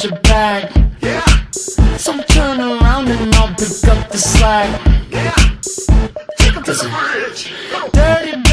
hundred back. Yeah. So turn around and I'll pick up the slack. Yeah. Take up the bridge. Dirty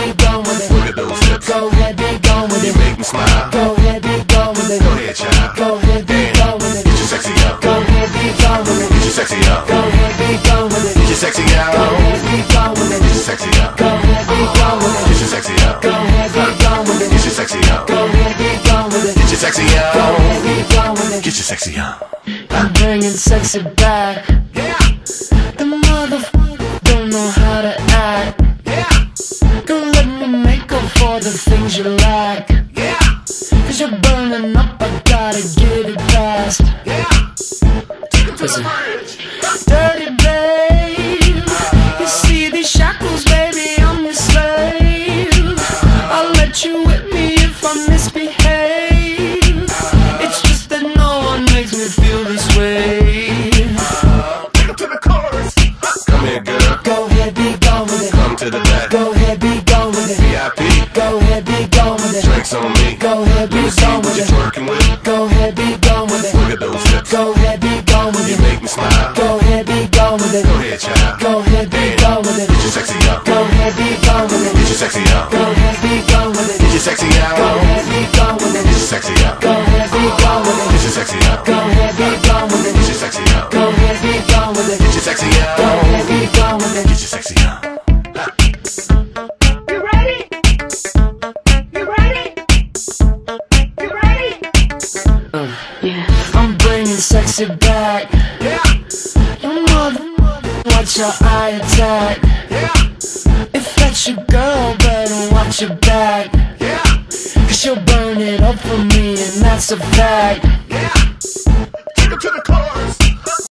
be gone with it. Look at those hips. Go ahead, be gone with You it. make me smile. Go ahead, be gone with it. Go ahead, child. Go ahead, be gone with Get it. your sexy out. Go ahead, be gone with Get it. your sexy out. Go ahead, be gone with it. Get your sexy out. Go ahead, be gone with Get your sexy out. Go ahead, be gone with Get it. your sexy out. Go ahead, be gone with Get it. your sexy out. Go ahead, be gone with it. Get your sexy Go out. ahead, be gone with it. Get your sexy out. I'm bringing sexy back. Yeah. The things you lack. Yeah. Cause you're burning up, I gotta get it fast. Yeah. Take it to the gone with it. Go ahead, child. Go ahead, be gone with it. Get your sexy out. Go ahead, be gone with it. Get your sexy out. Go ahead, be gone with it. Get your sexy out. Go ahead, be gone with it. Get your sexy out. Go ahead, be gone with it. Get your sexy out. Go ahead, be gone with it. Get your sexy out. Go ahead, be gone with Get it. your sexy Go ahead, be gone with Get your sexy out. You ready? You ready? You ready? Uh, I'm bringing sexy back. Yeah catch your eye attack. Yeah. If that's your girl, better watch your back. Yeah. Cause she'll burn it up for me, and that's a fact. Yeah. Take her to the